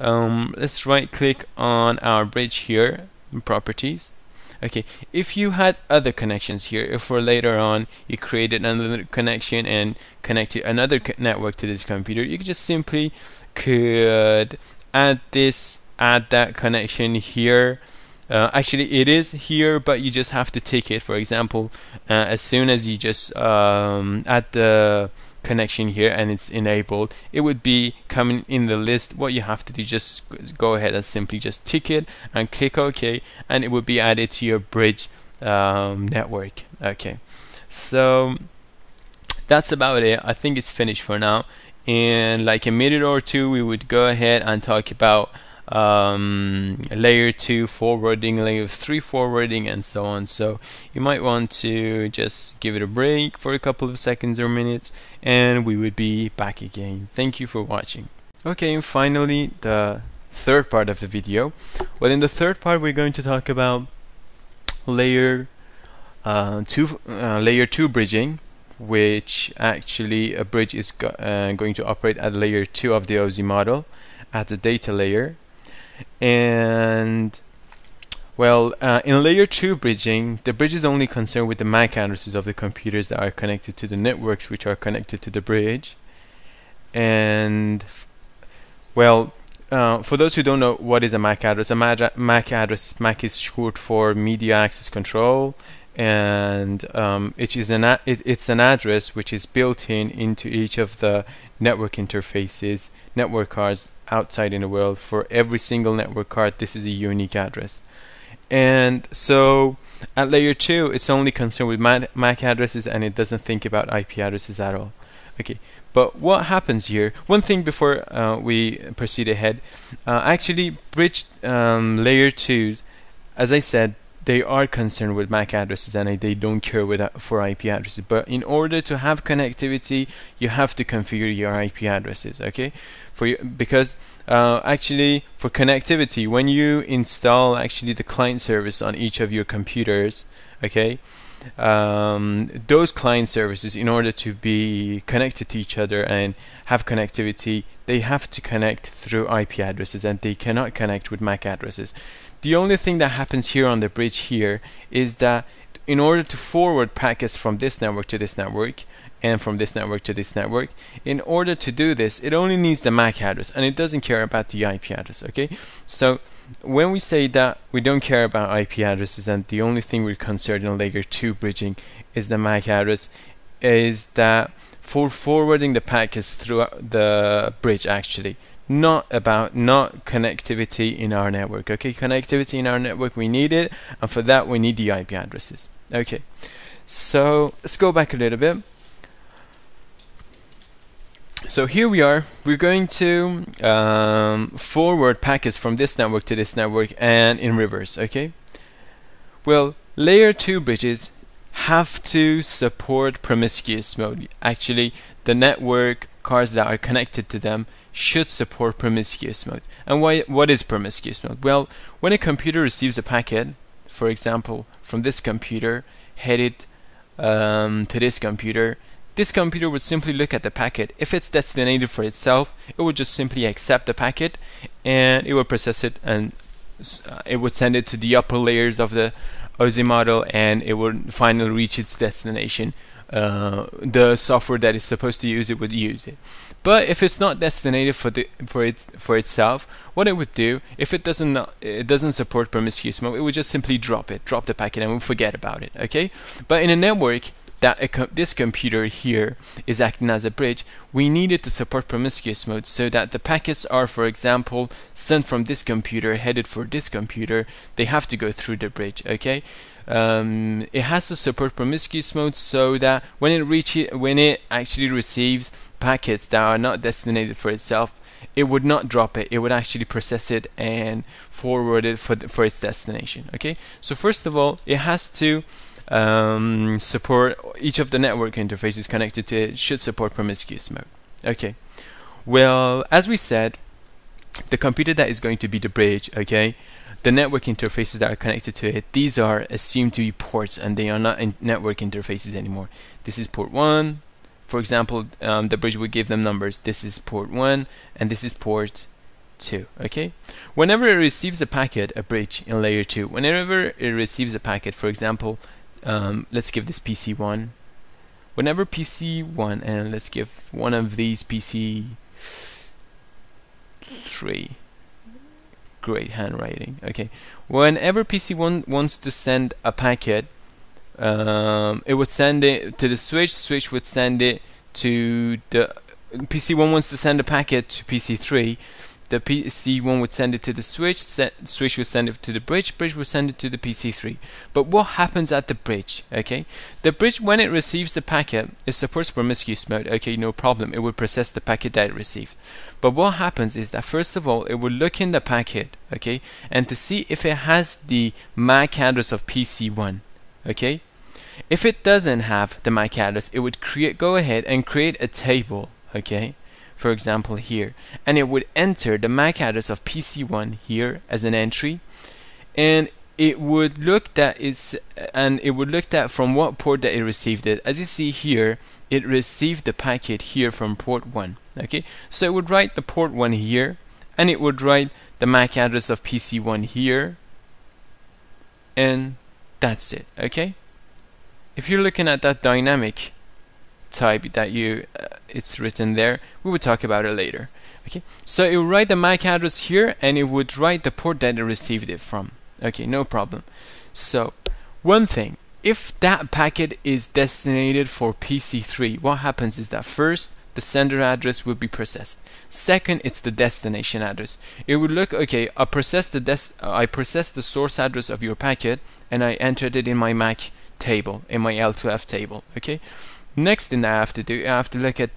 um, let's right click on our bridge here properties. Okay if you had other connections here if for later on you created another connection and connected another co network to this computer you could just simply could add this add that connection here. Uh, actually it is here but you just have to take it. For example uh, as soon as you just um, add the connection here and it's enabled it would be coming in the list. What you have to do just go ahead and simply just tick it and click OK and it would be added to your bridge um, network. Okay so that's about it. I think it's finished for now. In like a minute or two we would go ahead and talk about um, layer 2 forwarding, layer 3 forwarding and so on. So you might want to just give it a break for a couple of seconds or minutes and we would be back again. Thank you for watching. Okay and finally the third part of the video. Well in the third part we're going to talk about layer uh, 2 uh, layer 2 bridging which actually a bridge is go uh, going to operate at layer 2 of the OSI model at the data layer and well, uh, in layer 2 bridging, the bridge is only concerned with the MAC addresses of the computers that are connected to the networks which are connected to the bridge. And, well, uh, for those who don't know what is a MAC address, a MAC address, MAC is short for Media Access Control, and um, it is an it, it's an address which is built in into each of the network interfaces, network cards outside in the world. For every single network card, this is a unique address. And so at layer 2, it's only concerned with MAC addresses and it doesn't think about IP addresses at all. Okay, but what happens here? One thing before uh, we proceed ahead, uh, actually bridge um, layer 2s, as I said, they are concerned with MAC addresses and they don't care with, uh, for IP addresses. But in order to have connectivity, you have to configure your IP addresses. Okay, for you, because uh, actually for connectivity, when you install actually the client service on each of your computers, okay, um, those client services, in order to be connected to each other and have connectivity, they have to connect through IP addresses and they cannot connect with MAC addresses. The only thing that happens here on the bridge here is that in order to forward packets from this network to this network and from this network to this network, in order to do this, it only needs the MAC address and it doesn't care about the IP address, okay? So when we say that we don't care about IP addresses and the only thing we're concerned in layer 2 bridging is the MAC address, is that for forwarding the packets through uh, the bridge actually, not about not connectivity in our network okay? Connectivity in our network we need it and for that we need the IP addresses okay? So let's go back a little bit so here we are we're going to um, forward packets from this network to this network and in reverse okay well layer 2 bridges have to support promiscuous mode actually the network cards that are connected to them should support promiscuous mode. And why, what is promiscuous mode? Well, when a computer receives a packet, for example, from this computer headed um, to this computer, this computer would simply look at the packet. If it's destinated for itself, it would just simply accept the packet and it would process it and uh, it would send it to the upper layers of the OSI model and it would finally reach its destination. Uh, the software that is supposed to use it would use it. But if it's not destinated for the for its for itself, what it would do if it doesn't it doesn't support promiscuous mode, it would just simply drop it, drop the packet, and we'll forget about it. Okay. But in a network that co this computer here is acting as a bridge, we needed to support promiscuous mode so that the packets are, for example, sent from this computer headed for this computer. They have to go through the bridge. Okay. Um, it has to support promiscuous mode so that when it reaches when it actually receives packets that are not destinated for itself, it would not drop it. It would actually process it and forward it for, the, for its destination. Okay. So first of all, it has to um, support each of the network interfaces connected to it should support promiscuous mode. Okay. Well, as we said, the computer that is going to be the bridge, okay, the network interfaces that are connected to it, these are assumed to be ports and they are not in network interfaces anymore. This is port 1, for example, um, the bridge would give them numbers. This is port 1 and this is port 2. 2 okay whenever it receives a packet a bridge in layer 2 whenever it receives a packet for example um, let's give this PC1 whenever PC1 and let's give one of these PC3 great handwriting. Okay. Whenever PC1 wants to send a packet um, it would send it to the switch switch would send it to the PC1 wants to send a packet to PC3 the PC1 would send it to the switch, switch would send it to the bridge, bridge would send it to the PC3. But what happens at the bridge? Okay, the bridge when it receives the packet, it supports promiscuous mode. Okay, no problem. It will process the packet that it received. But what happens is that first of all, it will look in the packet, okay, and to see if it has the MAC address of PC1. Okay, if it doesn't have the MAC address, it would create go ahead and create a table. Okay for example here. And it would enter the MAC address of PC1 here as an entry. And it would look that it's and it would look that from what port that it received it. As you see here it received the packet here from port 1 okay? So it would write the port 1 here and it would write the MAC address of PC1 here and that's it okay? If you're looking at that dynamic type that you uh, it's written there. We will talk about it later. Okay? So it will write the MAC address here and it would write the port that it received it from. Okay no problem. So one thing. If that packet is destinated for PC3 what happens is that first the sender address will be processed. Second it's the destination address. It would look okay I process the des I process the source address of your packet and I entered it in my MAC table in my L2F table. Okay Next thing I have to do, I have to look at